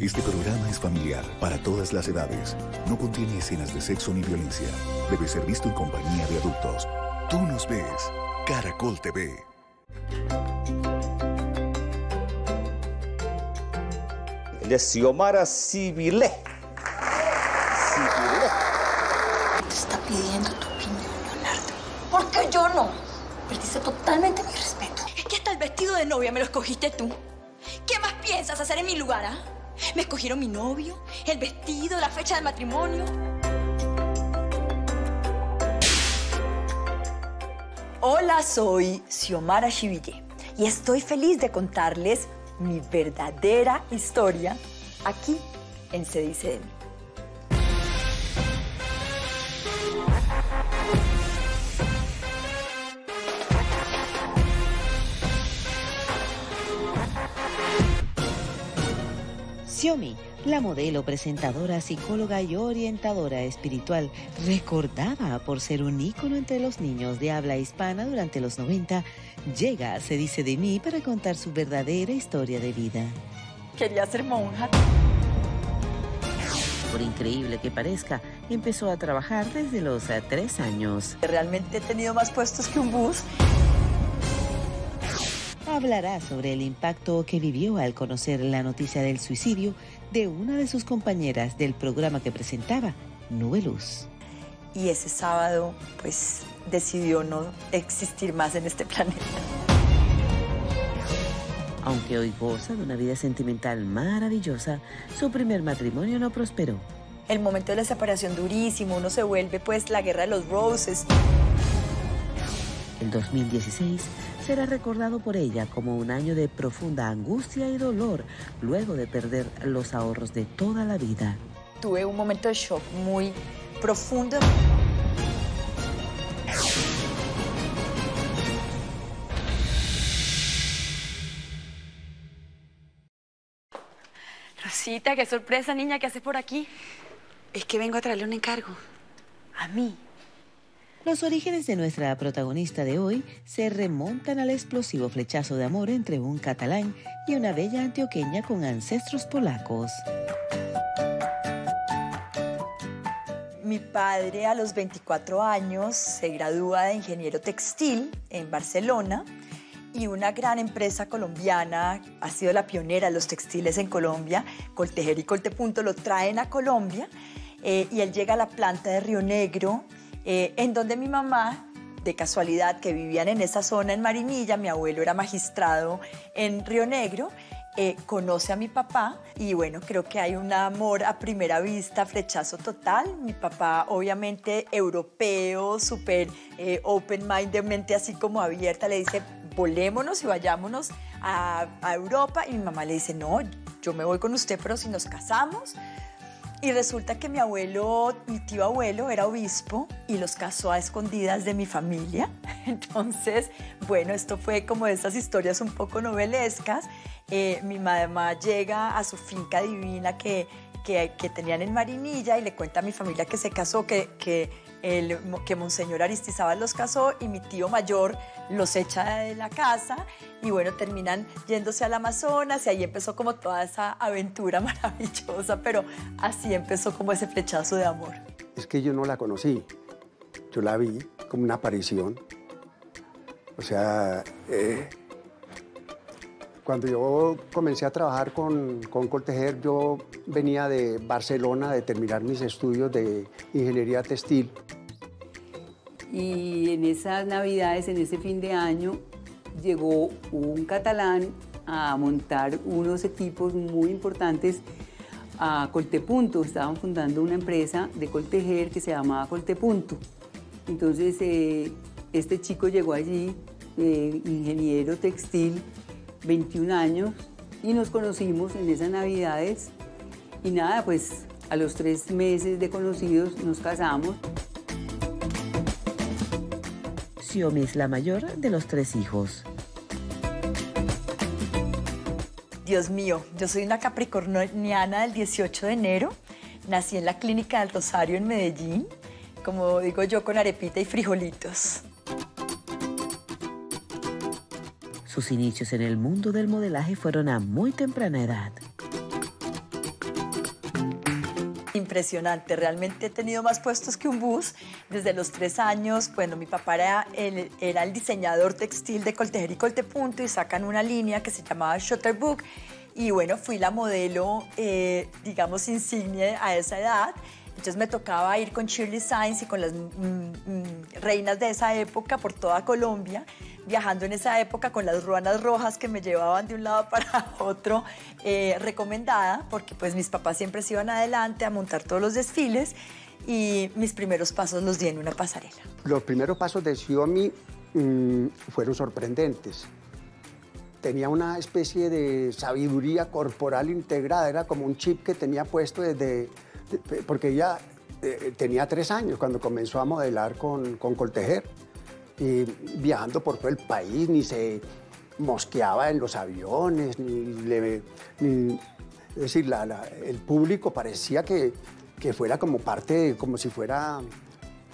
Este programa es familiar para todas las edades. No contiene escenas de sexo ni violencia. Debe ser visto en compañía de adultos. Tú nos ves. Caracol TV. de Xiomara Civilé. Civilé. Te está pidiendo tu opinión, Leonardo. ¿Por qué yo no? Perdiste totalmente mi respeto. Es que hasta el vestido de novia me lo escogiste tú. ¿Qué más piensas hacer en mi lugar, ah? Me escogieron mi novio, el vestido, la fecha del matrimonio. Hola, soy Xiomara Chiville y estoy feliz de contarles mi verdadera historia aquí en Se dice de mí. Xiomi, la modelo, presentadora, psicóloga y orientadora espiritual, recordada por ser un ícono entre los niños de habla hispana durante los 90, llega, se dice de mí, para contar su verdadera historia de vida. Quería ser monja. Por increíble que parezca, empezó a trabajar desde los eh, tres años. Realmente he tenido más puestos que un bus. Hablará sobre el impacto que vivió al conocer la noticia del suicidio de una de sus compañeras del programa que presentaba, Nube Luz. Y ese sábado, pues, decidió no existir más en este planeta. Aunque hoy goza de una vida sentimental maravillosa, su primer matrimonio no prosperó. El momento de la separación durísimo, uno se vuelve pues la guerra de los roses. El 2016 será recordado por ella como un año de profunda angustia y dolor luego de perder los ahorros de toda la vida. Tuve un momento de shock muy profundo. Rosita, qué sorpresa, niña, ¿qué haces por aquí? Es que vengo a traerle un encargo. A mí. Los orígenes de nuestra protagonista de hoy se remontan al explosivo flechazo de amor entre un catalán y una bella antioqueña con ancestros polacos. Mi padre a los 24 años se gradúa de ingeniero textil en Barcelona y una gran empresa colombiana ha sido la pionera de los textiles en Colombia, Coltejer y Coltepunto, lo traen a Colombia eh, y él llega a la planta de Río Negro, eh, en donde mi mamá, de casualidad, que vivían en esa zona en Marinilla, mi abuelo era magistrado en Río Negro, eh, conoce a mi papá y bueno, creo que hay un amor a primera vista, flechazo total. Mi papá obviamente europeo, súper open-mindedmente así como abierta, le dice, volémonos y vayámonos a, a Europa. Y mi mamá le dice, no, yo me voy con usted, pero si nos casamos. Y resulta que mi abuelo, mi tío abuelo, era obispo y los casó a escondidas de mi familia. Entonces, bueno, esto fue como de esas historias un poco novelescas. Eh, mi mamá llega a su finca divina que, que, que, tenían en Marinilla y le cuenta a mi familia que se casó, que, que, que Monseñor Aristizábal los casó y mi tío mayor los echa de la casa y bueno, terminan yéndose al Amazonas y ahí empezó como toda esa aventura maravillosa, pero así empezó como ese flechazo de amor. Es que yo no la conocí, yo la vi como una aparición. O sea, eh, cuando yo comencé a trabajar con, con Coltejer, yo venía de Barcelona de terminar mis estudios de ingeniería textil. Y en esas navidades, en ese fin de año, llegó un catalán a montar unos equipos muy importantes a Coltepunto. Estaban fundando una empresa de Coltejer que se llamaba Coltepunto. Entonces, eh, este chico llegó allí, eh, ingeniero textil, 21 años, y nos conocimos en esas navidades. Y nada, pues a los tres meses de conocidos nos casamos. Xiomi es la mayor de los tres hijos. Dios mío, yo soy una capricorniana del 18 de enero. Nací en la clínica del Rosario en Medellín, como digo yo, con arepita y frijolitos. Sus inicios en el mundo del modelaje fueron a muy temprana edad. Impresionante, realmente he tenido más puestos que un bus. Desde los tres años, bueno, mi papá era el, diseñador textil de Coltejer y Coltepunto y sacan una línea que se llamaba Shutterbook. Y bueno, fui la modelo, eh, digamos, insignia a esa edad. Entonces me tocaba ir con Shirley Sainz y con las mm, mm, reinas de esa época por toda Colombia, viajando en esa época con las ruanas rojas que me llevaban de un lado para otro, eh, recomendada, porque pues mis papás siempre se iban adelante a montar todos los desfiles y mis primeros pasos los di en una pasarela. Los primeros pasos de Xiaomi mm, fueron sorprendentes. Tenía una especie de sabiduría corporal integrada, era como un chip que tenía puesto desde porque ella eh, tenía tres años cuando comenzó a modelar con, con Coltejer viajando por todo el país, ni se mosqueaba en los aviones, ni le... es decir, el público parecía que, que fuera como parte, como si fuera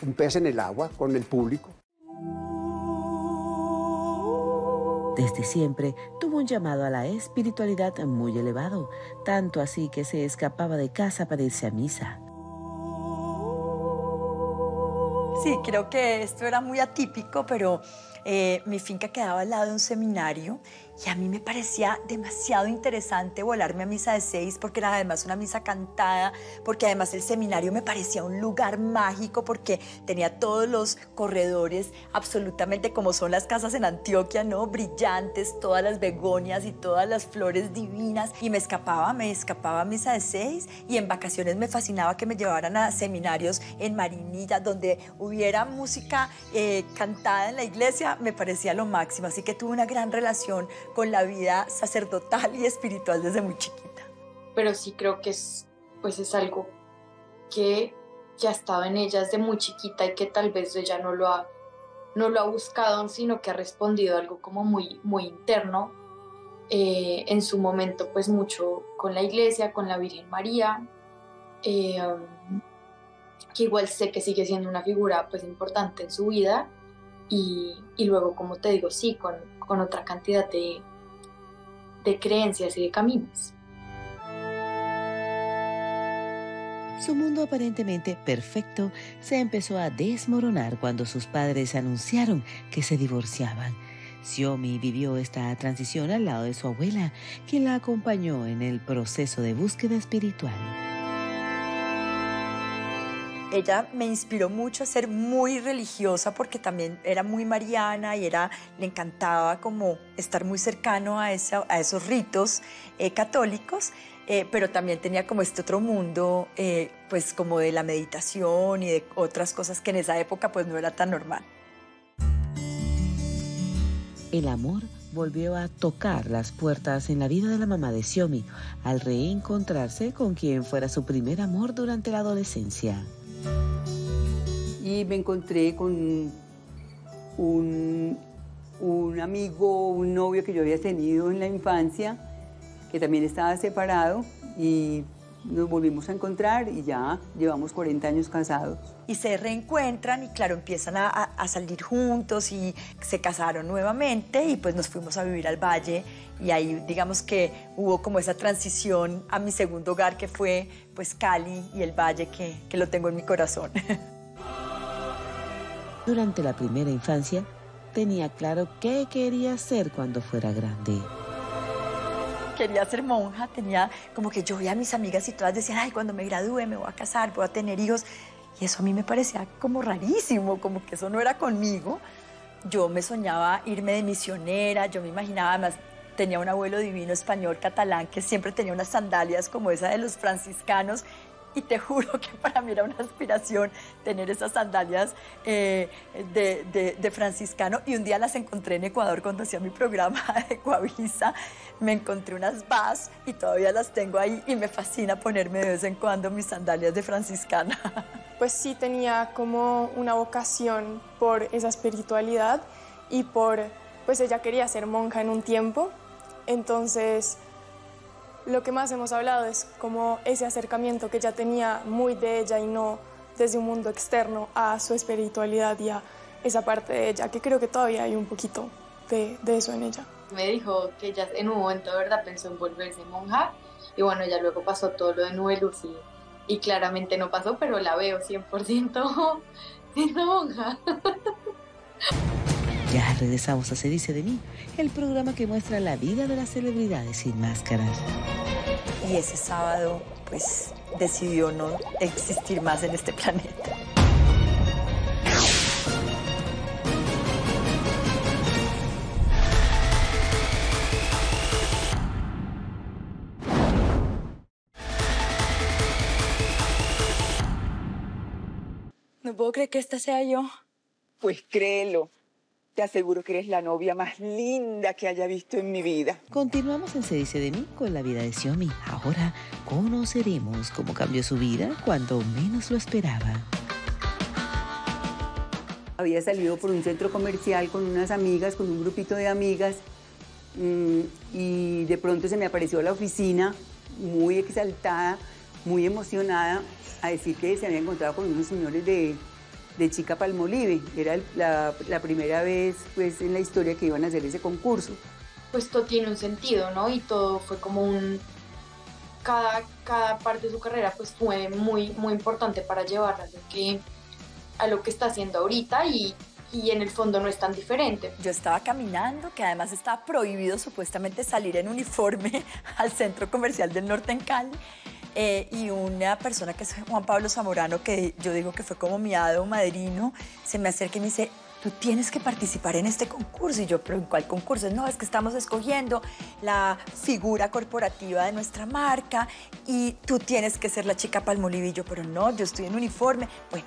un pez en el agua con el público. Desde siempre tuvo un llamado a la espiritualidad muy elevado, tanto así que se escapaba de casa para irse a misa. Sí, creo que esto era muy atípico, pero eh, mi finca quedaba al lado de un seminario y a mí me parecía demasiado interesante volarme a misa de seis porque era además una misa cantada, porque además el seminario me parecía un lugar mágico porque tenía todos los corredores absolutamente como son las casas en Antioquia, ¿no? Brillantes, todas las begonias y todas las flores divinas. Y me escapaba, me escapaba a misa de seis y en vacaciones me fascinaba que me llevaran a seminarios en Marinilla donde hubiera música eh, cantada en la iglesia, me parecía lo máximo. Así que tuve una gran relación con la vida sacerdotal y espiritual desde muy chiquita. Pero sí creo que es, pues es algo que ya ha estado en ella desde muy chiquita y que tal vez ella no lo ha, no lo ha buscado, sino que ha respondido algo como muy, muy interno. Eh, en su momento, pues mucho con la iglesia, con la Virgen María, eh, que igual sé que sigue siendo una figura pues importante en su vida. Y, y luego, como te digo, sí, con, con otra cantidad de, de creencias y de caminos. Su mundo aparentemente perfecto se empezó a desmoronar cuando sus padres anunciaron que se divorciaban. Xiomi vivió esta transición al lado de su abuela, quien la acompañó en el proceso de búsqueda espiritual ella me inspiró mucho a ser muy religiosa porque también era muy mariana y era, le encantaba como estar muy cercano a, esos ritos eh, católicos, eh, pero también tenía como este otro mundo, eh, pues como de la meditación y de otras cosas que en esa época pues no era tan normal. El amor volvió a tocar las puertas en la vida de la mamá de Xiomi al reencontrarse con quien fuera su primer amor durante la adolescencia y me encontré con un, un amigo, un novio que yo había tenido en la infancia, que también estaba separado y nos volvimos a encontrar y ya llevamos 40 años casados. Y se reencuentran y claro, empiezan a, a, salir juntos y se casaron nuevamente y pues nos fuimos a vivir al valle y ahí digamos que hubo como esa transición a mi segundo hogar que fue pues Cali y el valle que, que lo tengo en mi corazón. Durante la primera infancia, tenía claro qué quería ser cuando fuera grande. Quería ser monja, tenía como que yo veía a mis amigas y todas decían, ay, cuando me gradúe me voy a casar, voy a tener hijos. Y eso a mí me parecía como rarísimo, como que eso no era conmigo. Yo me soñaba irme de misionera, yo me imaginaba, además tenía un abuelo divino español catalán que siempre tenía unas sandalias como esa de los franciscanos y te juro que para mí era una aspiración tener esas sandalias eh, de, franciscano. Y un día las encontré en Ecuador cuando hacía mi programa de Coavisa, me encontré unas vas y todavía las tengo ahí y me fascina ponerme de vez en cuando mis sandalias de franciscana. Pues sí tenía como una vocación por esa espiritualidad y por, pues ella quería ser monja en un tiempo, entonces lo que más hemos hablado es como ese acercamiento que ella tenía muy de ella y no desde un mundo externo a su espiritualidad y a esa parte de ella, que creo que todavía hay un poquito de, eso en ella. Me dijo que ella en un momento de verdad pensó en volverse monja y bueno, ya luego pasó todo lo de Nubeluz y, y claramente no pasó, pero la veo 100% siendo monja. Ya regresamos a Se dice de mí, el programa que muestra la vida de las celebridades sin máscaras. Y ese sábado, pues, decidió no existir más en este planeta. No puedo creer que esta sea yo. Pues créelo. Te aseguro que eres la novia más linda que haya visto en mi vida. Continuamos en Se dice de mí con la vida de Xiaomi. Ahora conoceremos cómo cambió su vida cuando menos lo esperaba. Había salido por un centro comercial con unas amigas, con un grupito de amigas, mm, y de pronto se me apareció la oficina muy exaltada, muy emocionada, a decir que se había encontrado con unos señores de, de Chica Palmolive. Era el- la, la primera vez pues, en la historia que iban a hacer ese concurso. Pues todo tiene un sentido, ¿no? Y todo fue como un... Cada, cada parte de su carrera pues fue muy, muy importante para llevarla a lo que, a lo que está haciendo ahorita y, y en el fondo no es tan diferente. Yo estaba caminando, que además estaba prohibido supuestamente salir en uniforme al centro comercial del norte en Cali. Eh, y una persona que es Juan Pablo Zamorano, que yo digo que fue como mi hado madrino, se me acerca y me dice, tú tienes que participar en este concurso. Y yo, pero ¿en cuál concurso? No, es que estamos escogiendo la figura corporativa de nuestra marca y tú tienes que ser la chica yo, pero no, yo estoy en uniforme. Bueno,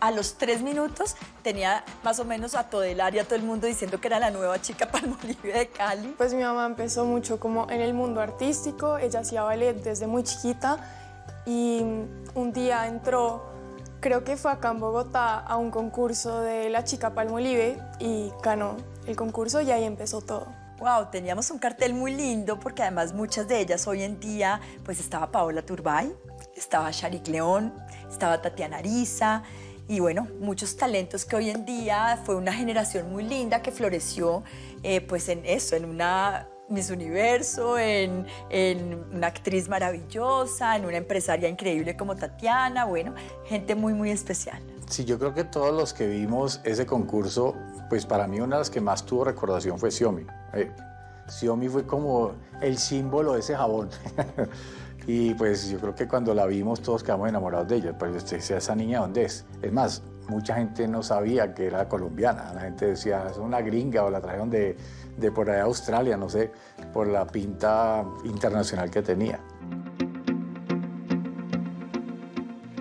a los tres minutos tenía más o menos a todo el área, todo el mundo diciendo que era la nueva chica Palmolive de Cali. Pues mi mamá empezó mucho como en el mundo artístico, ella hacía ballet desde muy chiquita y un día entró, creo que fue acá en Bogotá, a un concurso de la chica Palmolive y ganó el concurso y ahí empezó todo. Wow, teníamos un cartel muy lindo porque además muchas de ellas hoy en día, pues estaba Paola Turbay, estaba Sharik León, estaba Tatiana Ariza y bueno, muchos talentos que hoy en día fue una generación muy linda que floreció eh, pues en eso, en una Miss Universo, en, una actriz maravillosa, en una empresaria increíble como Tatiana, bueno, gente muy, muy especial. Sí, yo creo que todos los que vimos ese concurso, pues para mí una de las que más tuvo recordación fue Xiaomi. Eh, Xiaomi fue como el símbolo de ese jabón. y pues yo creo que cuando la vimos todos quedamos enamorados de ella. Pues usted decía, esa niña, ¿dónde es? Es más, mucha gente no sabía que era colombiana. La gente decía, es una gringa o la trajeron de, de por allá de Australia, no sé, por la pinta internacional que tenía.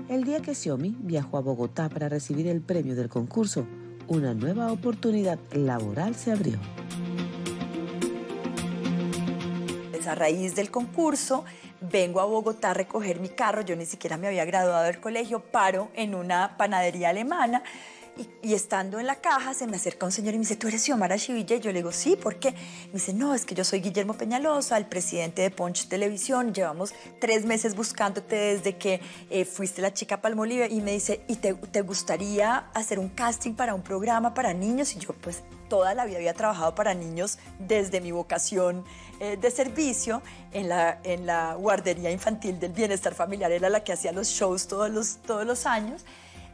El día que Xiaomi viajó a Bogotá para recibir el premio del concurso, una nueva oportunidad laboral se abrió. Pues a raíz del concurso, vengo a Bogotá a recoger mi carro, yo ni siquiera me había graduado del colegio, paro en una panadería alemana y, y estando en la caja se me acerca un señor y me dice, ¿tú eres Xiomara Chivilla? Y yo le digo, sí, ¿por qué? Me dice, no, es que yo soy Guillermo Peñalosa, el presidente de Punch Televisión, llevamos tres meses buscándote desde que eh, fuiste la chica Palmolive y me dice, ¿y te, te gustaría hacer un casting para un programa para niños? Y yo pues toda la vida había trabajado para niños desde mi vocación eh, de servicio en la, en la guardería infantil del bienestar familiar, era la que hacía los shows todos los, todos los años.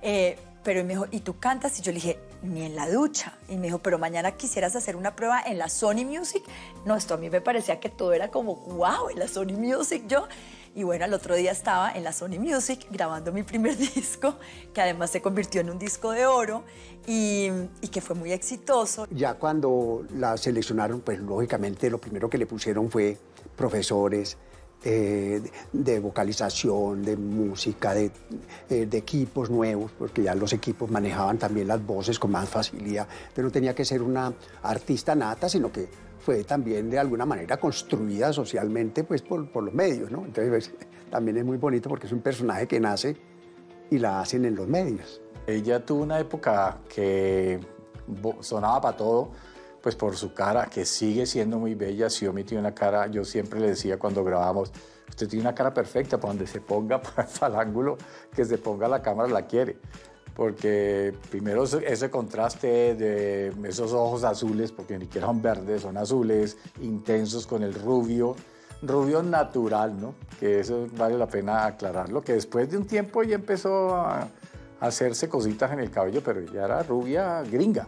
Eh, pero me dijo, ¿y tú cantas? Y yo le dije, ni en la ducha. Y me dijo, pero mañana quisieras hacer una prueba en la Sony Music. No, esto a mí me parecía que todo era como, wow, en la Sony Music yo. Y bueno, al otro día estaba en la Sony Music grabando mi primer disco, que además se convirtió en un disco de oro y, y que fue muy exitoso. Ya cuando la seleccionaron, pues lógicamente lo primero que le pusieron fue profesores eh, de vocalización, de música, de, eh, de equipos nuevos, porque ya los equipos manejaban también las voces con más facilidad. Pero no tenía que ser una artista nata, sino que fue también de alguna manera construida socialmente pues, por, por los medios. ¿no? Entonces pues, también es muy bonito porque es un personaje que nace y la hacen en los medios. Ella tuvo una época que sonaba para todo, pues por su cara, que sigue siendo muy bella. Xiaomi tiene una cara, yo siempre le decía cuando grabamos, usted tiene una cara perfecta, para donde se ponga, para el ángulo que se ponga la cámara la quiere. Porque primero ese- contraste de esos ojos azules, porque ni siquiera son verdes, son azules, intensos con el rubio, rubio natural, ¿no? Que eso vale la pena aclararlo, que después de un tiempo ya empezó a hacerse cositas en el cabello, pero ya era rubia gringa.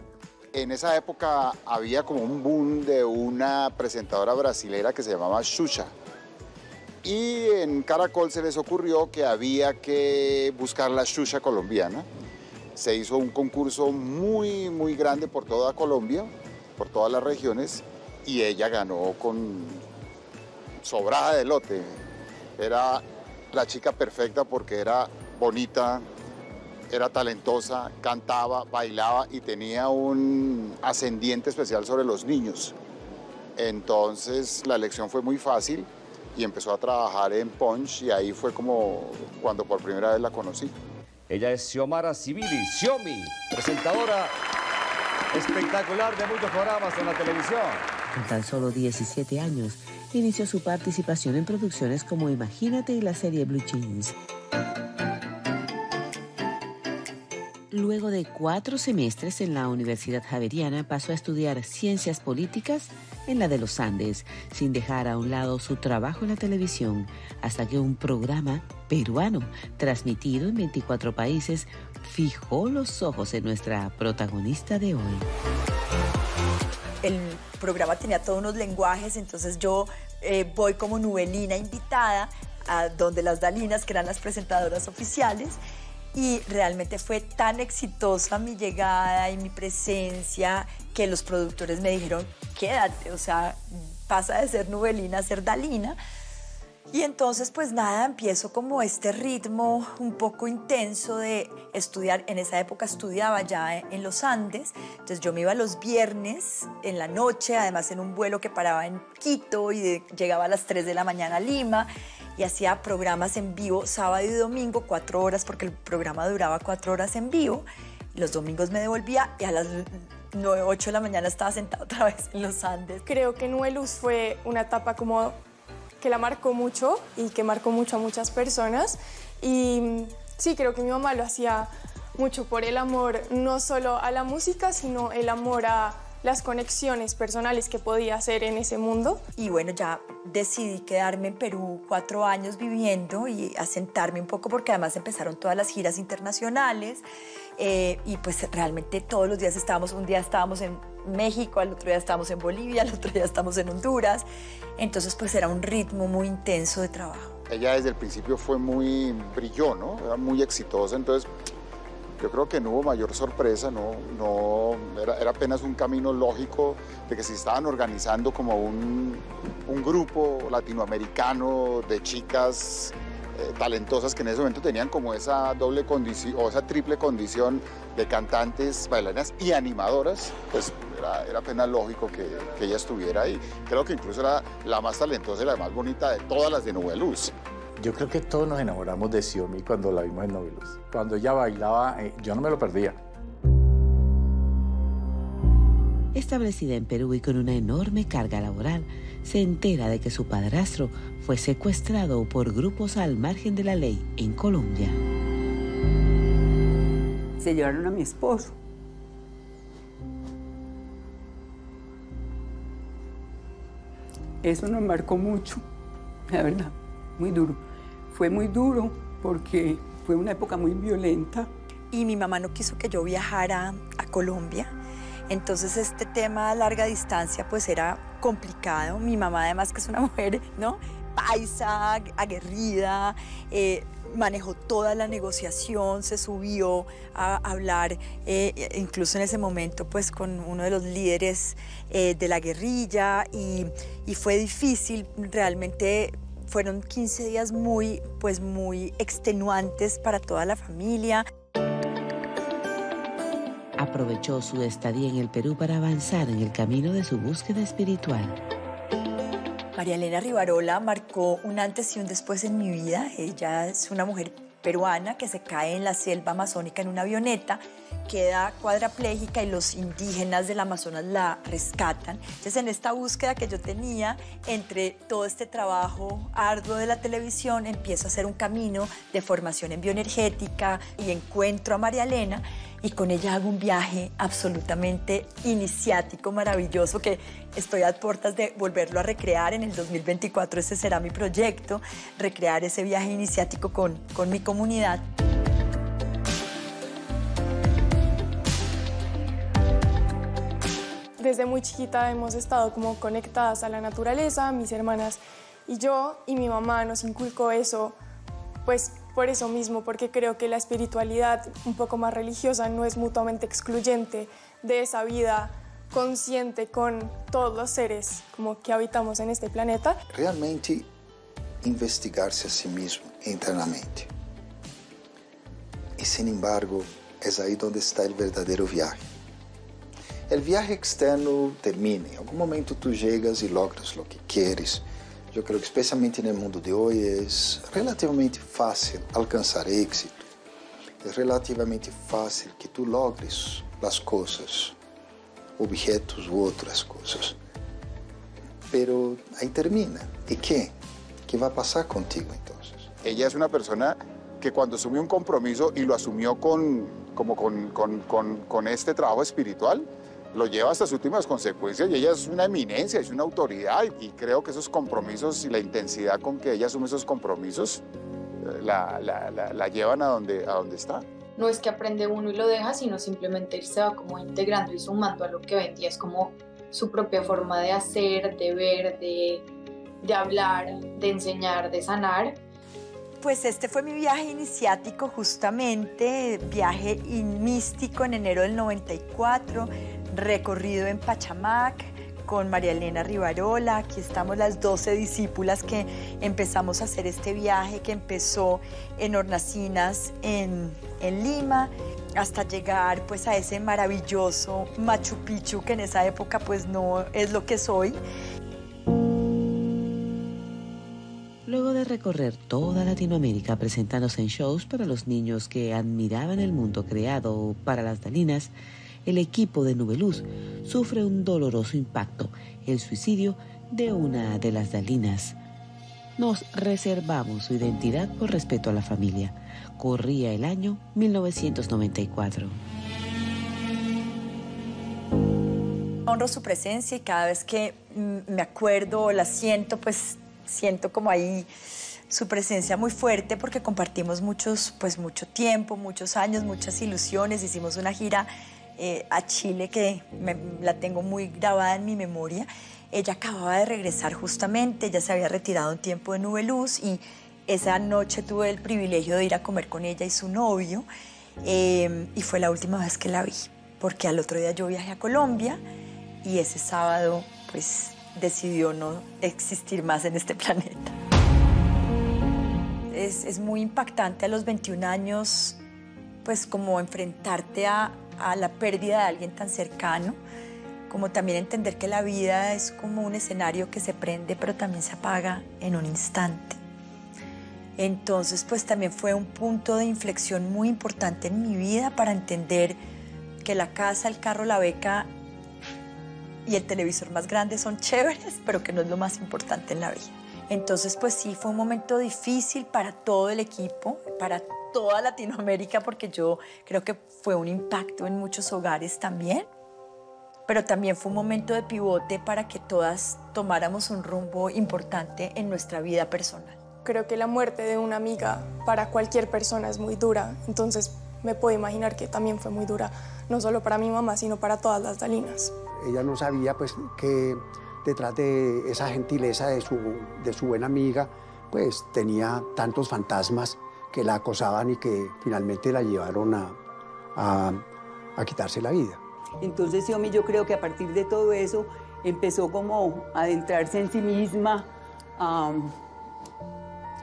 En esa época había como un boom de una presentadora brasilera que se llamaba Xuxa. Y en Caracol se les ocurrió que había que buscar la Xuxa colombiana. Se hizo un concurso muy, muy grande por toda Colombia, por todas las regiones, y ella ganó con sobrada de lote. Era la chica perfecta porque era bonita, era talentosa, cantaba, bailaba y tenía un ascendiente especial sobre los niños. Entonces la elección fue muy fácil y empezó a trabajar en Punch y ahí fue como cuando por primera vez la conocí. Ella es Xiomara Civili, Xiomi, presentadora espectacular de muchos programas en la televisión. Con tan solo 17 años, inició su participación en producciones como Imagínate y la serie Blue Jeans. Luego de cuatro semestres en la Universidad Javeriana, pasó a estudiar ciencias políticas en la de los Andes, sin dejar a un lado su trabajo en la televisión, hasta que un programa peruano, transmitido en 24 países, fijó los ojos en nuestra protagonista de hoy. El programa tenía todos unos lenguajes, entonces yo eh, voy como nuvelina invitada a donde las Dalinas, que eran las presentadoras oficiales, y realmente fue tan exitosa mi llegada y mi presencia que los productores me dijeron, quédate, o sea, pasa de ser Nuvelina a ser Dalina. Y entonces, pues nada, empiezo como este ritmo un poco intenso de estudiar. En esa época estudiaba ya en los Andes, entonces yo me iba los viernes en la noche, además en un vuelo que paraba en Quito y llegaba a las 3 de la mañana a Lima hacía programas en vivo sábado y domingo, cuatro horas, porque el programa duraba cuatro horas en vivo. Los domingos me devolvía y a las 9, 8 de la mañana estaba sentada otra vez en los Andes. Creo que Nuelus fue una etapa como que la marcó mucho y que marcó mucho a muchas personas. Y sí, creo que mi mamá lo hacía mucho por el amor, no solo a la música, sino el amor a las conexiones personales que podía hacer en ese mundo. Y bueno, ya decidí quedarme en Perú cuatro años viviendo y asentarme un poco porque además empezaron todas las giras internacionales eh, y pues realmente todos los días estábamos, un día estábamos en México, al otro día estábamos en Bolivia, al otro día estábamos en Honduras, entonces pues era un ritmo muy intenso de trabajo. Ella desde el principio fue muy brilló, ¿no? Era muy exitosa, entonces yo creo que no hubo mayor sorpresa, no, no, era, apenas un camino lógico de que se estaban organizando como un, un grupo latinoamericano de chicas eh, talentosas que en ese momento tenían como esa doble condición o esa triple condición de cantantes, bailarinas y animadoras, pues era, era apenas lógico que, que, ella estuviera ahí. Creo que incluso era la más talentosa y la más bonita de todas las de Nube Luz. Yo creo que todos nos enamoramos de Xiaomi cuando la vimos en Novelos. Cuando ella bailaba, eh, yo no me lo perdía. Establecida en Perú y con una enorme carga laboral, se entera de que su padrastro fue secuestrado por grupos al margen de la ley en Colombia. Se llevaron a mi esposo. Eso nos marcó mucho, la verdad, muy duro. Fue muy duro porque fue una época muy violenta. Y mi mamá no quiso que yo viajara a Colombia. Entonces este tema a larga distancia pues era complicado. Mi mamá además que es una mujer, ¿no? Paisa, aguerrida, eh, manejó toda la negociación, se subió a hablar, eh, incluso en ese momento, pues con uno de los líderes eh, de la guerrilla y, y, fue difícil realmente fueron 15 días muy, pues muy extenuantes para toda la familia. Aprovechó su estadía en el Perú para avanzar en el camino de su búsqueda espiritual. María Elena Rivarola marcó un antes y un después en mi vida. Ella es una mujer peruana que se cae en la selva amazónica en una avioneta queda cuadraplégica y los indígenas del Amazonas la rescatan. Entonces, en esta búsqueda que yo tenía entre todo este trabajo arduo de la televisión, empiezo a hacer un camino de formación en bioenergética y encuentro a María Elena y con ella hago un viaje absolutamente iniciático, maravilloso, que estoy a puertas de volverlo a recrear en el 2024. Ese será mi proyecto, recrear ese viaje iniciático con, con mi comunidad. Desde muy chiquita hemos estado como conectadas a la naturaleza, mis hermanas y yo, y mi mamá nos inculcó eso, pues por eso mismo, porque creo que la espiritualidad un poco más religiosa no es mutuamente excluyente de esa vida consciente con todos los seres como que habitamos en este planeta. Realmente investigarse a sí mismo internamente. Y sin embargo, es ahí donde está el verdadero viaje. El viaje externo termina, en algún momento tú llegas y logras lo que quieres, eu creio que especialmente no mundo de hoje é relativamente fácil alcançar êxito. É relativamente fácil que tu logres as coisas, objetos ou outras coisas. Pero aí termina. E que? Que vai passar contigo então? Ella es una persona que cuando asumió un compromiso y lo asumió con, como con, con, con, con este trabajo espiritual, lo lleva hasta sus últimas consecuencias y ella es una eminencia, es una autoridad y creo que esos compromisos y la intensidad con que ella asume esos compromisos eh, la, la, la, llevan a donde, a donde está. No es que aprende uno y lo deja, sino simplemente él se va como integrando y sumando a lo que vendía. Es como su propia forma de hacer, de ver, de, de hablar, de enseñar, de sanar. Pues este fue mi viaje iniciático justamente, viaje místico en enero del 94 recorrido en Pachamac con María Elena Rivarola. Aquí estamos las 12 discípulas que empezamos a hacer este viaje que empezó en Hornacinas, en, en Lima, hasta llegar pues a ese maravilloso Machu Picchu que en esa época pues no es lo que soy. Luego de recorrer toda Latinoamérica presentándose en shows para los niños que admiraban el mundo creado para las Dalinas, el equipo de Nubeluz sufre un doloroso impacto, el suicidio de una de las Dalinas. Nos reservamos su identidad por respeto a la familia. Corría el año 1994. Honro su presencia y cada vez que mm, me acuerdo o la siento, pues siento como ahí su presencia muy fuerte porque compartimos muchos, pues mucho tiempo, muchos años, muchas ilusiones. Hicimos una gira eh, a Chile que la tengo muy grabada en mi memoria. Ella acababa de regresar justamente, ella se había retirado un tiempo de Nubeluz y esa noche tuve el privilegio de ir a comer con ella y su novio eh, y fue la última vez que la vi, porque al otro día yo viajé a Colombia y ese sábado pues decidió no existir más en este planeta. Es, es muy impactante a los 21 años pues como enfrentarte a, a la pérdida de alguien tan cercano, como también entender que la vida es como un escenario que se prende pero también se apaga en un instante. Entonces pues también fue un punto de inflexión muy importante en mi vida para entender que la casa, el carro, la beca y el televisor más grande son chéveres, pero que no es lo más importante en la vida. Entonces pues sí, fue un momento difícil para todo el equipo, para toda Latinoamérica porque yo creo que fue un impacto en muchos hogares también, pero también fue un momento de pivote para que todas tomáramos un rumbo importante en nuestra vida personal. Creo que la muerte de una amiga para cualquier persona es muy dura, entonces me puedo imaginar que también fue muy dura, no solo para mi mamá, sino para todas las dalinas. Ella no sabía pues que detrás de esa gentileza de su, de su buena amiga, pues tenía tantos fantasmas que la acosaban y que finalmente la llevaron a, a, quitarse la vida. Entonces Xiaomi yo creo que a partir de todo eso empezó como a adentrarse en sí misma,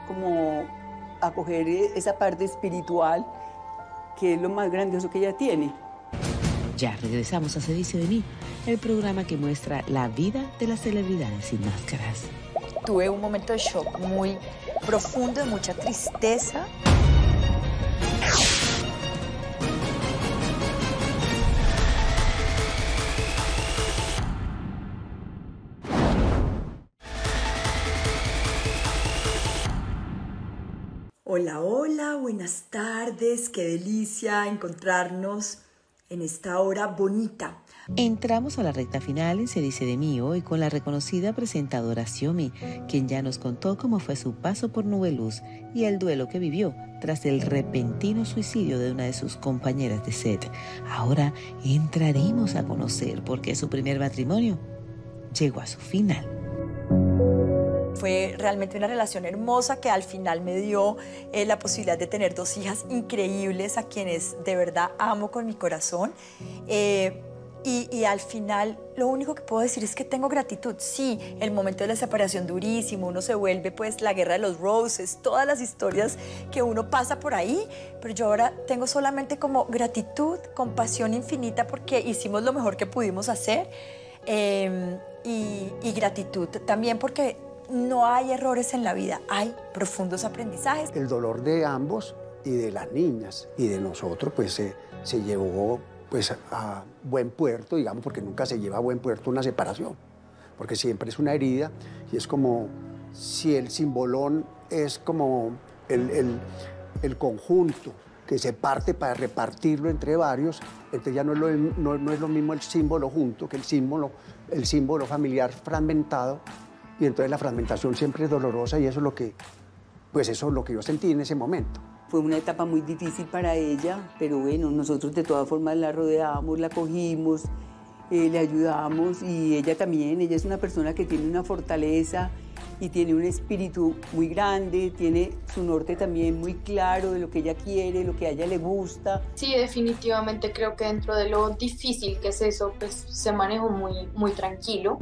como a coger esa parte espiritual que es lo más grandioso que ella tiene. Ya regresamos a Servicio de mí, el programa que muestra la vida de las celebridades sin máscaras. Tuve un momento de shock muy profundo, de mucha tristeza. Hola, hola, buenas tardes, qué delicia encontrarnos en esta hora bonita. Entramos a la recta final en Se dice de mí hoy con la reconocida presentadora Xiomi, quien ya nos contó cómo fue su paso por Nubeluz y el duelo que vivió tras el repentino suicidio de una de sus compañeras de set. Ahora entraremos a conocer por qué su primer matrimonio llegó a su final. Fue realmente una relación hermosa que al final me dio eh, la posibilidad de tener dos hijas increíbles a quienes de verdad amo con mi corazón. Eh, y, al final lo único que puedo decir es que tengo gratitud. Sí, el momento de la separación durísimo, uno se vuelve pues la guerra de los roses, todas las historias que uno pasa por ahí, pero yo ahora tengo solamente como gratitud, compasión infinita porque hicimos lo mejor que pudimos hacer em, y, y gratitud también porque no hay errores en la vida, hay profundos aprendizajes. El dolor de ambos y de las niñas y de nosotros pues se, se llevó pues a buen puerto, digamos, porque nunca se lleva a buen puerto una separación, porque siempre es una herida y es como si el simbolón es como el, el, conjunto que se parte para repartirlo entre varios, entonces ya no es, lo, no es lo mismo el símbolo junto que el símbolo, el símbolo familiar fragmentado, y entonces la fragmentación siempre es dolorosa y eso es lo que, pues eso es lo que yo sentí en ese momento. Fue una etapa muy difícil para ella, pero bueno, nosotros de todas formas la rodeamos, la cogimos, eh, le ayudamos y ella también, ella es una persona que tiene una fortaleza y tiene un espíritu muy grande, tiene su norte también muy claro de lo que ella quiere, lo que a ella le gusta. Sí, definitivamente creo que dentro de lo difícil que es eso, pues se manejó muy, muy tranquilo.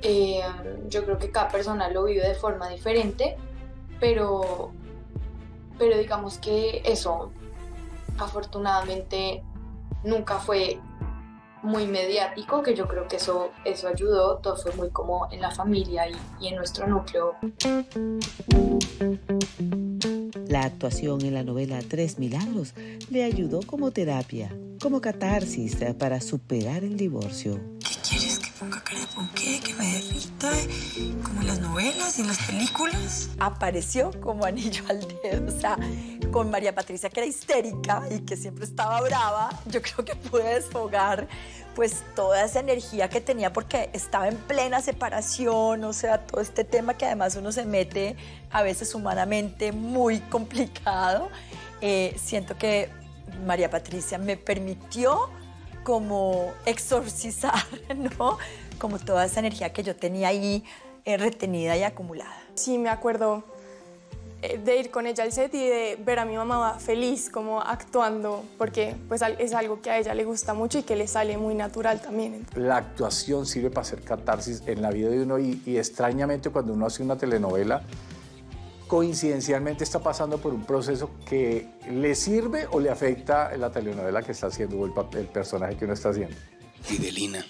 Eh, yo creo que cada persona lo vive de forma diferente, pero pero digamos que eso afortunadamente nunca fue muy mediático, que yo creo que eso, eso ayudó, todo fue muy como en la familia y, y en nuestro núcleo. La actuación en la novela Tres Milagros le ayudó como terapia, como catarsis para superar el divorcio. ¿Qué quieres que ponga cara de qué? ¿Que me derrita? ¿Como en las novelas y en las películas? Apareció como anillo al dedo, o sea, con María Patricia que era histérica y que siempre estaba brava, yo creo que pude desfogar pues toda esa energía que tenía porque estaba en plena separación, o sea, todo este tema que además uno se mete a veces humanamente muy complicado. Eh, siento que María Patricia me permitió como exorcizar, ¿no? Como toda esa energía que yo tenía ahí eh, retenida y acumulada. Sí, me acuerdo eh, de ir con ella al set y de ver a mi mamá feliz como actuando, porque pues es algo que a ella le gusta mucho y que le sale muy natural también. La actuación sirve para hacer catarsis en la vida de uno y, y extrañamente cuando uno hace una telenovela, coincidencialmente está pasando por un proceso que le sirve o le afecta la telenovela que está haciendo o el, personaje que uno está haciendo. Fidelina,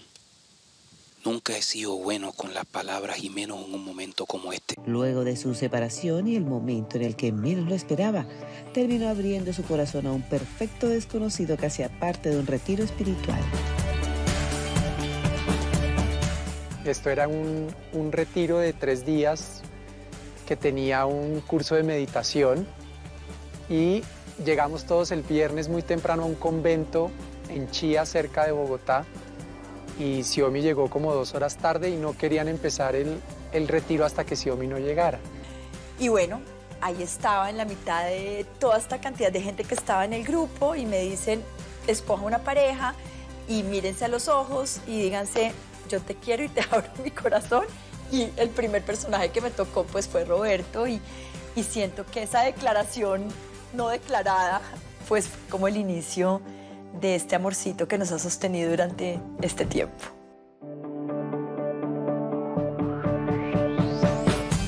nunca he sido bueno con las palabras y menos en un momento como este. Luego de su separación y el momento en el que menos lo esperaba, terminó abriendo su corazón a un perfecto desconocido que hacía parte de un retiro espiritual. Esto era un, un retiro de tres días que tenía un curso de meditación y llegamos todos el viernes muy temprano a un convento en Chía, cerca de Bogotá, y Xiomi llegó como dos horas tarde y no querían empezar el, el retiro hasta que Xiomi no llegara. Y bueno, ahí estaba en la mitad de toda esta cantidad de gente que estaba en el grupo y me dicen, escoja una pareja y mírense a los ojos y díganse, yo te quiero y te abro mi corazón y el primer personaje que me tocó pues fue Roberto y, siento que esa declaración no declarada pues como el inicio de este amorcito que nos ha sostenido durante este tiempo.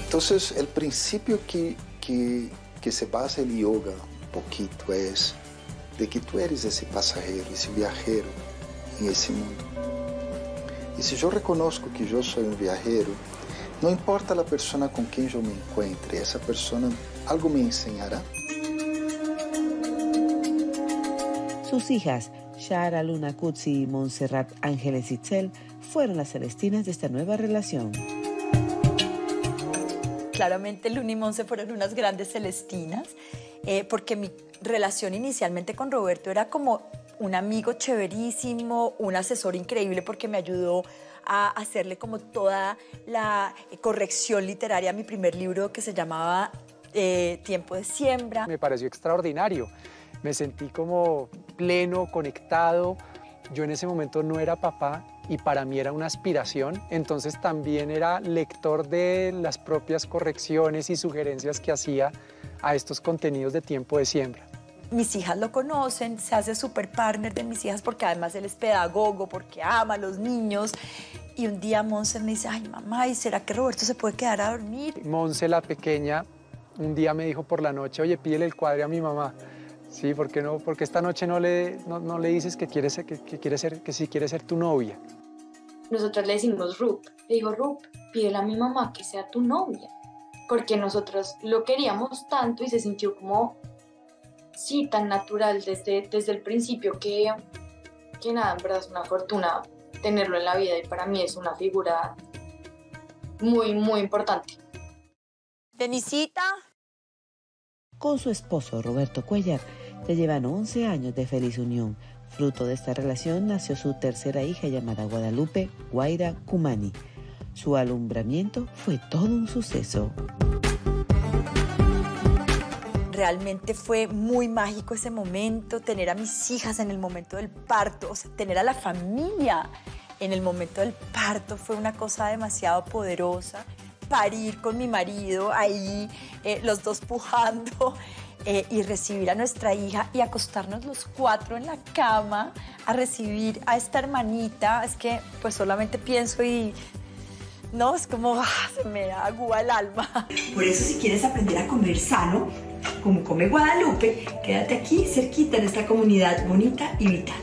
Entonces, el principio que, que, que, se basa el yoga un poquito es de que tú eres ese pasajero, ese viajero en ese mundo. Y si yo reconozco que yo soy un viajero, no importa la persona con quien yo me encuentre, esa persona algo me enseñará. Sus hijas, Shara Luna Kutsi y Montserrat Ángeles Itzel, fueron las celestinas de esta nueva relación. Claramente Luna y Monse fueron unas grandes celestinas, eh, porque mi relación inicialmente con Roberto era como un amigo chéverísimo, un asesor increíble porque me ayudó a hacerle como toda la corrección literaria a mi primer libro que se llamaba eh, Tiempo de Siembra. Me pareció extraordinario. Me sentí como pleno, conectado. Yo en ese momento no era papá y para mí era una aspiración, entonces también era lector de las propias correcciones y sugerencias que hacía a estos contenidos de tiempo de siembra. Mis hijas lo conocen, se hace super partner de mis hijas porque además él es pedagogo, porque ama a los niños. Y un día Monse me dice, ay mamá, ¿y será que Roberto se puede quedar a dormir? Monse, la pequeña, un día me dijo por la noche, oye, pídele el cuadro a mi mamá. Sí, ¿por qué no? Porque esta noche no le, no, le dices que quiere ser, que, quiere ser, que sí quiere ser tu novia. Nosotros le decimos Rup. Le dijo, Rup, pídele a mi mamá que sea tu novia. Porque nosotros lo queríamos tanto y se sintió como, sí, tan natural desde, desde el principio que, que nada, en verdad es una fortuna tenerlo en la vida y para mí es una figura muy, muy importante. Denisita. Con su esposo Roberto Cuellar se llevan 11 años de feliz unión. Fruto de esta relación nació su tercera hija llamada Guadalupe Guaira Cumani. Su alumbramiento fue todo un suceso. Realmente fue muy mágico ese momento, tener a mis hijas en el momento del parto, o sea, tener a la familia en el momento del parto fue una cosa demasiado poderosa. Parir con mi marido ahí, eh, los dos pujando, eh, y recibir a nuestra hija y acostarnos los cuatro en la cama a recibir a esta hermanita. Es que pues solamente pienso y no, es como ah, se me agua el alma. Por eso si quieres aprender a comer sano, como come Guadalupe, quédate aquí cerquita en esta comunidad bonita y vital.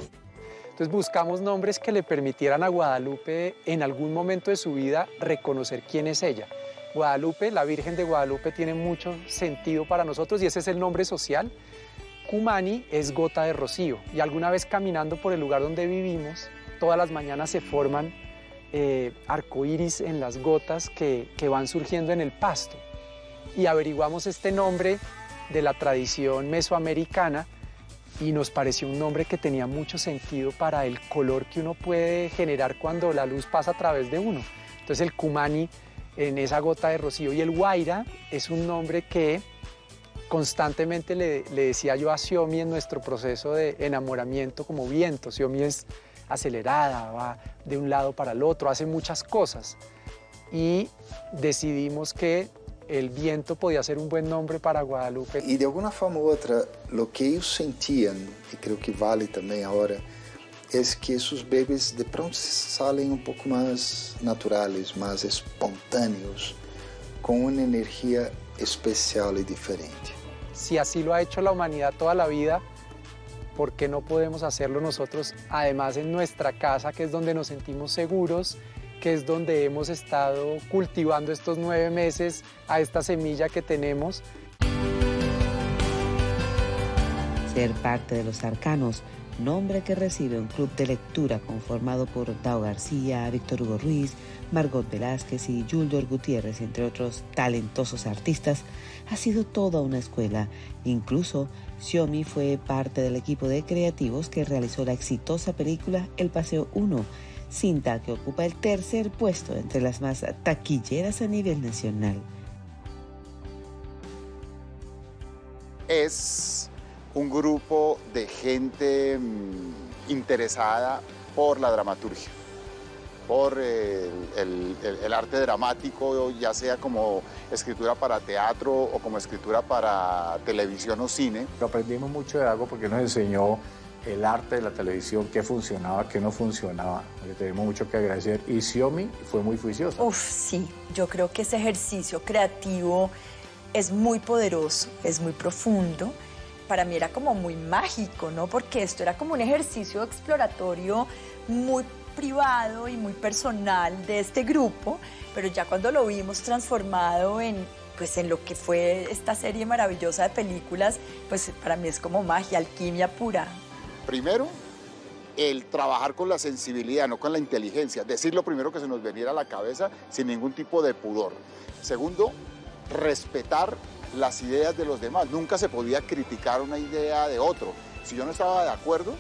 Entonces buscamos nombres que le permitieran a Guadalupe en algún momento de su vida reconocer quién es ella. Guadalupe, la Virgen de Guadalupe, tiene mucho sentido para nosotros y ese es el nombre social. Cumani es gota de rocío y alguna vez caminando por el lugar donde vivimos, todas las mañanas se forman eh, arcoíris en las gotas que, van surgiendo en el pasto. Y averiguamos este nombre de la tradición mesoamericana y nos pareció un nombre que tenía mucho sentido para el color que uno puede generar cuando la luz pasa a través de uno. Entonces el Kumani en esa gota de rocío y el Guaira es un nombre que constantemente le, decía yo a Xiomi en nuestro proceso de enamoramiento como viento. Xiomi es acelerada, va de un lado para el otro, hace muchas cosas. Y decidimos que el viento podía ser un buen nombre para Guadalupe. Y de alguna forma u otra, lo que ellos sentían, y creo que vale también ahora, es que sus bebés de pronto salen un poco más naturales, más espontáneos, con una energía especial y diferente. Si así lo ha hecho la humanidad toda la vida, ¿por qué no podemos hacerlo nosotros, además en nuestra casa, que es donde nos sentimos seguros que es donde hemos estado cultivando estos nueve meses a esta semilla que tenemos. Ser parte de los arcanos, nombre que recibe un club de lectura conformado por Dao García, Víctor Hugo Ruiz, Margot Velázquez y Juldor Gutiérrez, entre otros talentosos artistas, ha sido toda una escuela. Incluso Xiomi fue parte del equipo de creativos que realizó la exitosa película El Paseo 1 cinta que ocupa el tercer puesto entre las más taquilleras a nivel nacional. Es un grupo de gente mm, interesada por la dramaturgia, por el, arte dramático, ya sea como escritura para teatro o como escritura para televisión o cine. aprendimos mucho de algo porque nos enseñó el arte de la televisión, qué funcionaba, qué no funcionaba. Le tenemos mucho que agradecer. Y Xiaomi fue muy juiciosa. Uf, sí. Yo creo que ese ejercicio creativo es muy poderoso, es muy profundo. Para mí era como muy mágico, ¿no? Porque esto era como un ejercicio exploratorio muy privado y muy personal de este grupo, pero ya cuando lo vimos transformado en pues en lo que fue esta serie maravillosa de películas, pues para mí es como magia, alquimia pura. Primero, el trabajar con la sensibilidad, no con la inteligencia. Decir lo primero que se nos veniera a la cabeza sin ningún tipo de pudor. Segundo, respetar las ideas de los demás. Nunca se podía criticar una idea de otro. Si yo no estaba de acuerdo,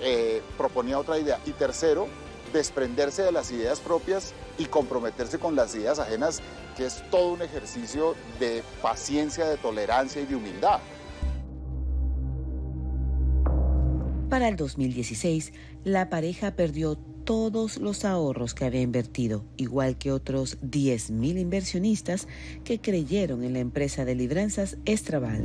eh, proponía otra idea. Y tercero, desprenderse de las ideas propias y comprometerse con las ideas ajenas, que es todo un ejercicio de paciencia, de tolerancia y de humildad. Para el 2016, la pareja perdió todos los ahorros que había invertido, igual que otros 10.000 inversionistas que creyeron en la empresa de libranzas Estrabal.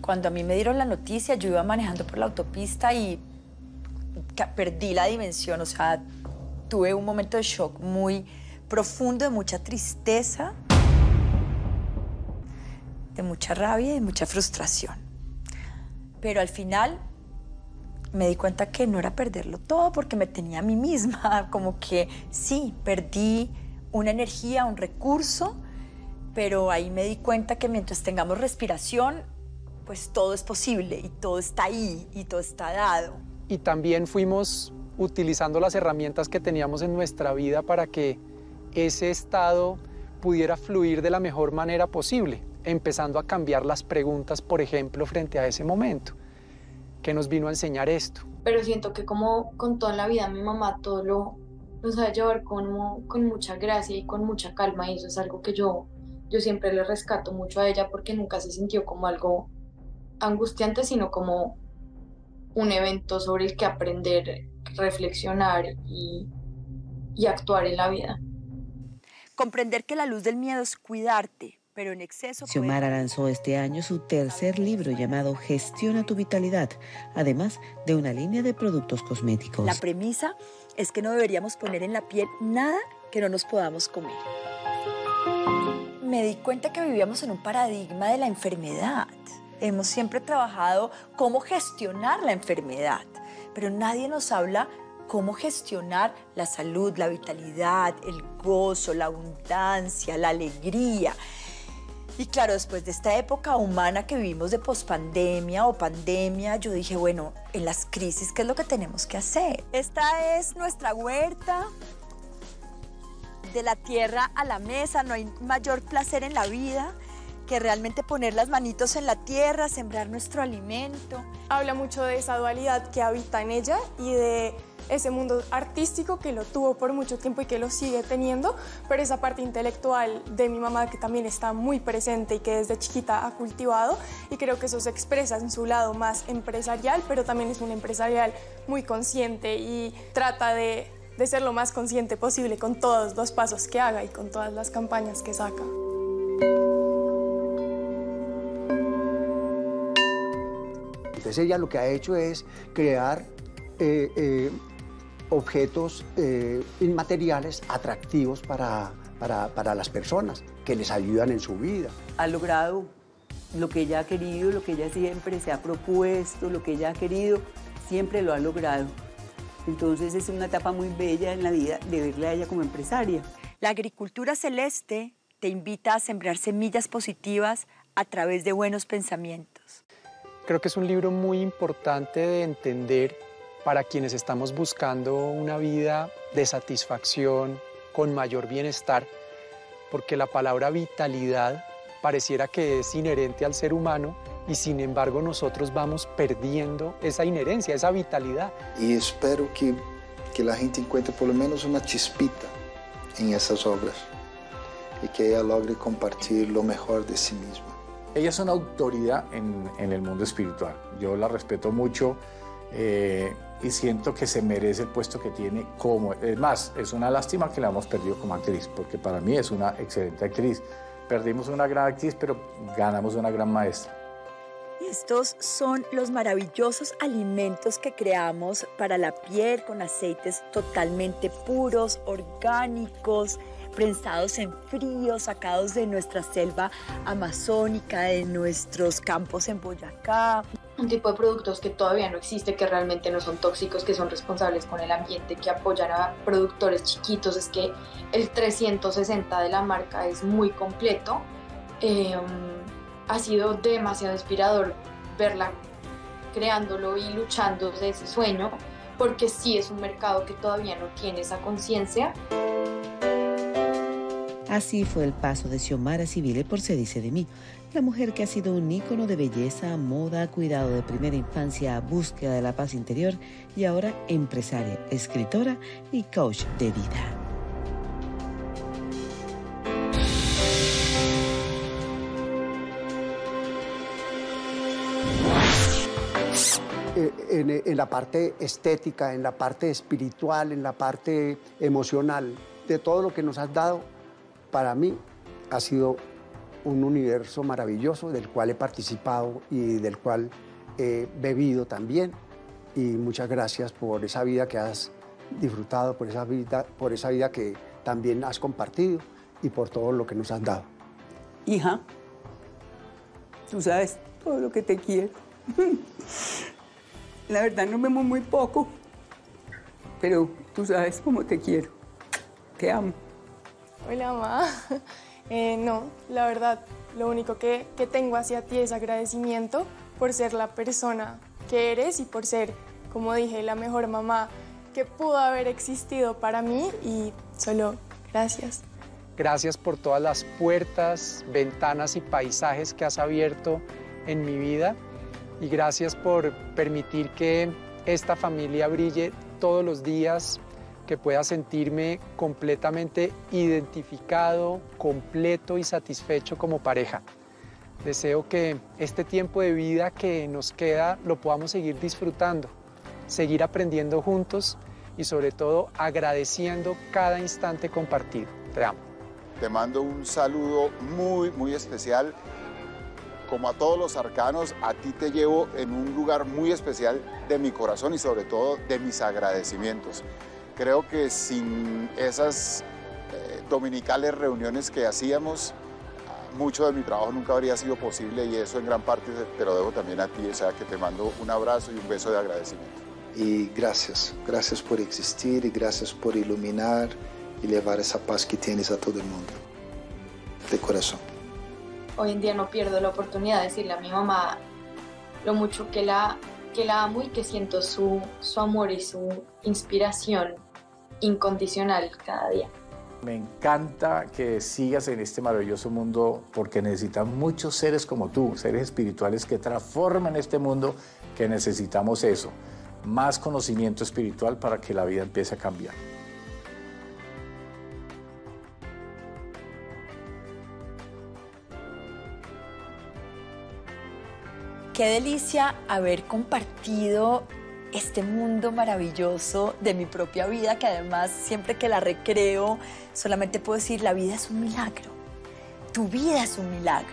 Cuando a mí me dieron la noticia, yo iba manejando por la autopista y perdí la dimensión, o sea, tuve un momento de shock muy profundo, de mucha tristeza, de mucha rabia y de mucha frustración. Pero al final me di cuenta que no era perderlo todo porque me tenía a mí misma, como que sí, perdí una energía, un recurso, pero ahí me di cuenta que mientras tengamos respiración, pues todo es posible y todo está ahí y todo está dado y también fuimos utilizando las herramientas que teníamos en nuestra vida para que ese estado pudiera fluir de la mejor manera posible, empezando a cambiar las preguntas, por ejemplo, frente a ese momento, que nos vino a enseñar esto. Pero siento que como con toda la vida mi mamá todo lo, lo sabe llevar con, con mucha gracia y con mucha calma y eso es algo que yo, yo siempre le rescato mucho a ella porque nunca se sintió como algo angustiante, sino como un evento sobre el que aprender, reflexionar y, actuar en la vida. Comprender que la luz del miedo es cuidarte, pero en exceso... Xiomara lanzó este año su tercer libro llamado Gestiona tu vitalidad, además de una línea de productos cosméticos. La premisa es que no deberíamos poner en la piel nada que no nos podamos comer. Me di cuenta que vivíamos en un paradigma de la enfermedad hemos siempre trabajado cómo gestionar la enfermedad, pero nadie nos habla cómo gestionar la salud, la vitalidad, el gozo, la abundancia, la alegría. Y claro, después de esta época humana que vivimos de pospandemia o pandemia, yo dije, bueno, en las crisis, ¿qué es lo que tenemos que hacer? Esta es nuestra huerta, de la tierra a la mesa, no hay mayor placer en la vida que realmente poner las manitos en la tierra, sembrar nuestro alimento. Habla mucho de esa dualidad que habita en ella y de ese mundo artístico que lo tuvo por mucho tiempo y que lo sigue teniendo, pero esa parte intelectual de mi mamá que también está muy presente y que desde chiquita ha cultivado y creo que eso se expresa en su lado más empresarial, pero también es un empresarial muy consciente y trata de, de ser lo más consciente posible con todos los pasos que haga y con todas las campañas que saca. Entonces ella lo que ha hecho es crear eh, eh, objetos eh, inmateriales atractivos para, para, las personas, que les ayudan en su vida. Ha logrado lo que ella ha querido, lo que ella siempre se ha propuesto, lo que ella ha querido, siempre lo ha logrado. Entonces es una etapa muy bella en la vida de verla a ella como empresaria. La agricultura celeste te invita a sembrar semillas positivas a través de buenos pensamientos. Creo que es un libro muy importante de entender para quienes estamos buscando una vida de satisfacción, con mayor bienestar, porque la palabra vitalidad pareciera que es inherente al ser humano y sin embargo nosotros vamos perdiendo esa inherencia, esa vitalidad. Y espero que, que la gente encuentre por lo menos una chispita en esas obras y que ella logre compartir lo mejor de sí misma. Ella es una autoridad en, el mundo espiritual. Yo la respeto mucho eh, y siento que se merece el puesto que tiene como... Es más, es una lástima que la hemos perdido como actriz, porque para mí es una excelente actriz. Perdimos una gran actriz, pero ganamos una gran maestra. Estos son los maravillosos alimentos que creamos para la piel con aceites totalmente puros, orgánicos, prensados en frío, sacados de nuestra selva amazónica, de nuestros campos en Boyacá. Un tipo de productos que todavía no existe, que realmente no son tóxicos, que son responsables con el ambiente, que apoyan a productores chiquitos. Es que el 360 de la marca es muy completo. Em, ha sido demasiado inspirador verla creándolo y luchando de ese sueño, porque sí es un mercado que todavía no tiene esa conciencia. Así fue el paso de Xiomara Civile por Se dice de mí, la mujer que ha sido un ícono de belleza, moda, cuidado de primera infancia, búsqueda de la paz interior y ahora empresaria, escritora y coach de vida. Eh, en, la parte estética, en la parte espiritual, en la parte emocional, de todo lo que nos has dado, para mí ha sido un universo maravilloso del cual he participado y del cual he bebido también. Y muchas gracias por esa vida que has disfrutado, por esa vida, por esa vida que también has compartido y por todo lo que nos has dado. Hija, tú sabes todo lo que te quiero. La verdad no vemos muy poco, pero tú sabes cómo te quiero. Te amo. Hola, mamá. Eh, no, la verdad, lo único que, que tengo hacia ti es agradecimiento por ser la persona que eres y por ser, como dije, la mejor mamá que pudo haber existido para mí y solo gracias. Gracias por todas las puertas, ventanas y paisajes que has abierto en mi vida y gracias por permitir que esta familia brille todos los días, que pueda sentirme completamente identificado, completo y satisfecho como pareja. Deseo que este tiempo de vida que nos queda lo podamos seguir disfrutando, seguir aprendiendo juntos y sobre todo agradeciendo cada instante compartido. Te amo. Te mando un saludo muy, muy especial como a todos los arcanos, a ti te llevo en un lugar muy especial de mi corazón y sobre todo de mis agradecimientos. Creo que sin esas eh, dominicales reuniones que hacíamos, mucho de mi trabajo nunca habría sido posible y eso en gran parte te lo debo también a ti, o sea que te mando un abrazo y un beso de agradecimiento. Y gracias, gracias por existir y gracias por iluminar y llevar esa paz que tienes a todo el mundo, de corazón hoy en día no pierdo la oportunidad de decirle a mi mamá lo mucho que la, que la amo y que siento su, su amor y su inspiración incondicional cada día. Me encanta que sigas en este maravilloso mundo porque necesitan muchos seres como tú, seres espirituales que transforman este mundo, que necesitamos eso, más conocimiento espiritual para que la vida empiece a cambiar. Qué delicia haber compartido este mundo maravilloso de mi propia vida, que además siempre que la recreo, solamente puedo decir, la vida es un milagro. Tu vida es un milagro.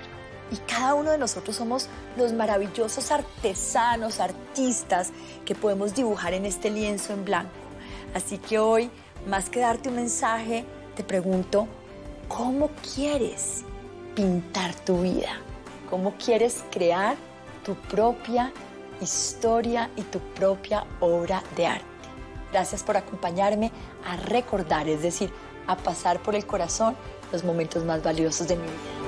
Y cada uno de nosotros somos los maravillosos artesanos, artistas que podemos dibujar en este lienzo en blanco. Así que hoy, más que darte un mensaje, te pregunto, ¿cómo quieres pintar tu vida? ¿Cómo quieres crear tu propia historia y tu propia obra de arte. Gracias por acompañarme a recordar, es decir, a pasar por el corazón los momentos más valiosos de mi vida.